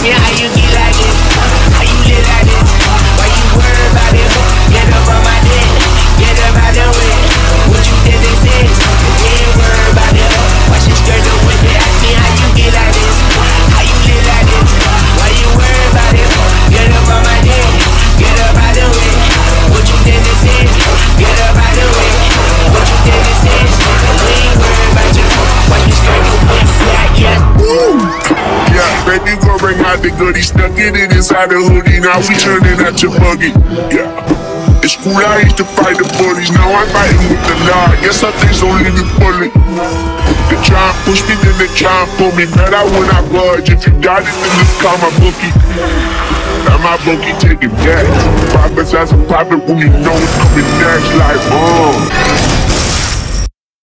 Ask me how baby, go bring out the goodie. Stuck it in inside the hoodie. Now we turning out your buggy. Yeah. It's cool, I used to fight the bullies. Now I'm fighting with the law. Guess I don't leave me fully. They try and push me, then they try and pull me. i when I budge. If you got it, then just call my bookie. Now my bookie taking back. Profits as a profit when you know it's coming next. Like, uh.